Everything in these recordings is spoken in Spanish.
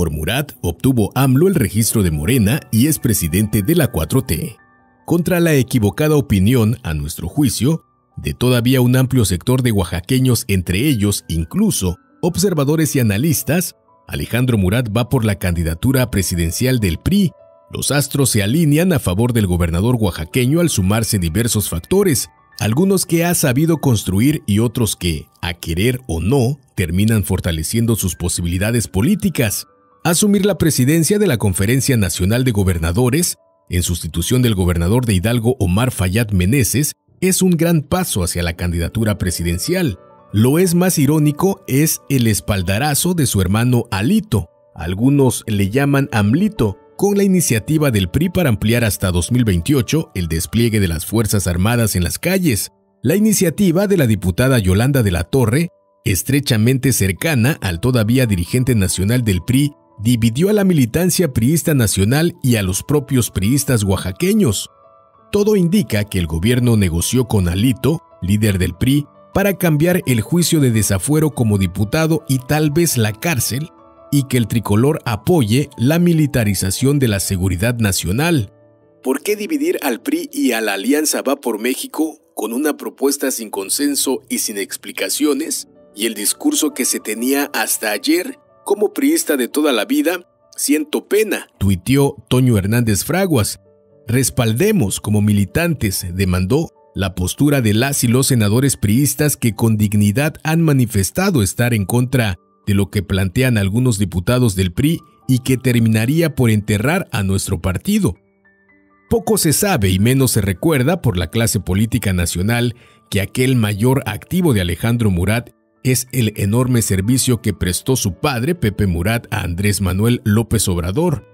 Por Murat obtuvo AMLO el registro de Morena y es presidente de la 4T. Contra la equivocada opinión, a nuestro juicio, de todavía un amplio sector de oaxaqueños, entre ellos incluso observadores y analistas, Alejandro Murat va por la candidatura presidencial del PRI. Los astros se alinean a favor del gobernador oaxaqueño al sumarse diversos factores, algunos que ha sabido construir y otros que, a querer o no, terminan fortaleciendo sus posibilidades políticas. Asumir la presidencia de la Conferencia Nacional de Gobernadores, en sustitución del gobernador de Hidalgo Omar Fayad Meneses, es un gran paso hacia la candidatura presidencial. Lo es más irónico es el espaldarazo de su hermano Alito, algunos le llaman Amlito, con la iniciativa del PRI para ampliar hasta 2028 el despliegue de las Fuerzas Armadas en las calles. La iniciativa de la diputada Yolanda de la Torre, estrechamente cercana al todavía dirigente nacional del PRI, dividió a la militancia priista nacional y a los propios priistas oaxaqueños. Todo indica que el gobierno negoció con Alito, líder del PRI, para cambiar el juicio de desafuero como diputado y tal vez la cárcel, y que el tricolor apoye la militarización de la seguridad nacional. ¿Por qué dividir al PRI y a la Alianza Va por México con una propuesta sin consenso y sin explicaciones? Y el discurso que se tenía hasta ayer, como priista de toda la vida, siento pena, tuiteó Toño Hernández Fraguas, Respaldemos como militantes, demandó, la postura de las y los senadores priistas que con dignidad han manifestado estar en contra de lo que plantean algunos diputados del PRI y que terminaría por enterrar a nuestro partido. Poco se sabe y menos se recuerda por la clase política nacional que aquel mayor activo de Alejandro Murat es el enorme servicio que prestó su padre Pepe Murat a Andrés Manuel López Obrador,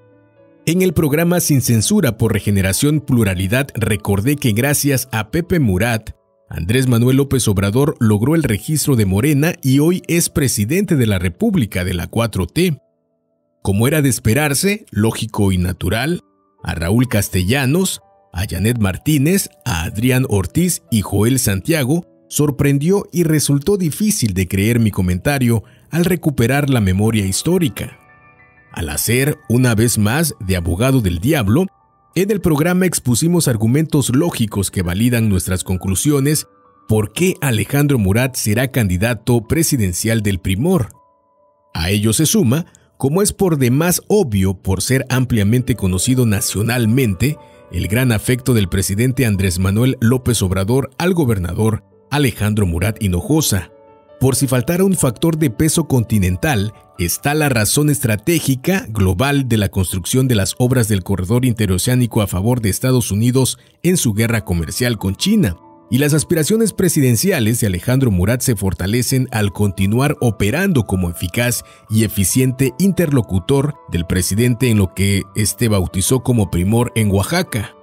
en el programa Sin Censura por Regeneración Pluralidad recordé que gracias a Pepe Murat, Andrés Manuel López Obrador logró el registro de Morena y hoy es presidente de la República de la 4T. Como era de esperarse, lógico y natural, a Raúl Castellanos, a Janet Martínez, a Adrián Ortiz y Joel Santiago sorprendió y resultó difícil de creer mi comentario al recuperar la memoria histórica. Al hacer, una vez más, de abogado del diablo, en el programa expusimos argumentos lógicos que validan nuestras conclusiones por qué Alejandro Murat será candidato presidencial del Primor. A ello se suma, como es por demás obvio por ser ampliamente conocido nacionalmente, el gran afecto del presidente Andrés Manuel López Obrador al gobernador Alejandro Murat Hinojosa. Por si faltara un factor de peso continental, está la razón estratégica global de la construcción de las obras del corredor interoceánico a favor de Estados Unidos en su guerra comercial con China. Y las aspiraciones presidenciales de Alejandro Murat se fortalecen al continuar operando como eficaz y eficiente interlocutor del presidente en lo que este bautizó como primor en Oaxaca.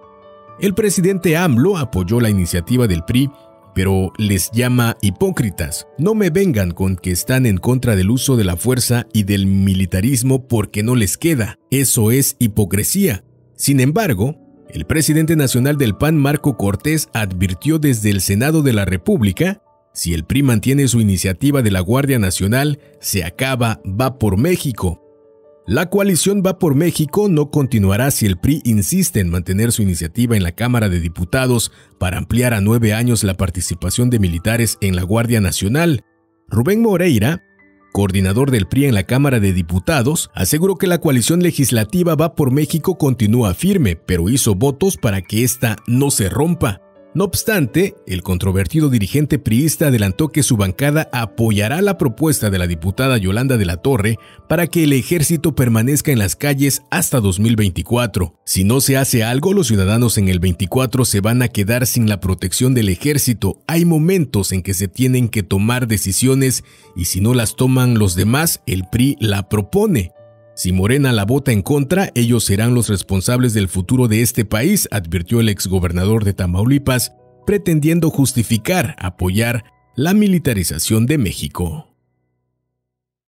El presidente AMLO apoyó la iniciativa del PRI pero les llama hipócritas. No me vengan con que están en contra del uso de la fuerza y del militarismo porque no les queda. Eso es hipocresía. Sin embargo, el presidente nacional del PAN, Marco Cortés, advirtió desde el Senado de la República, si el PRI mantiene su iniciativa de la Guardia Nacional, se acaba, va por México. La coalición Va por México no continuará si el PRI insiste en mantener su iniciativa en la Cámara de Diputados para ampliar a nueve años la participación de militares en la Guardia Nacional. Rubén Moreira, coordinador del PRI en la Cámara de Diputados, aseguró que la coalición legislativa Va por México continúa firme, pero hizo votos para que ésta no se rompa. No obstante, el controvertido dirigente priista adelantó que su bancada apoyará la propuesta de la diputada Yolanda de la Torre para que el ejército permanezca en las calles hasta 2024. Si no se hace algo, los ciudadanos en el 24 se van a quedar sin la protección del ejército. Hay momentos en que se tienen que tomar decisiones y si no las toman los demás, el PRI la propone. Si Morena la vota en contra, ellos serán los responsables del futuro de este país, advirtió el exgobernador de Tamaulipas, pretendiendo justificar apoyar la militarización de México.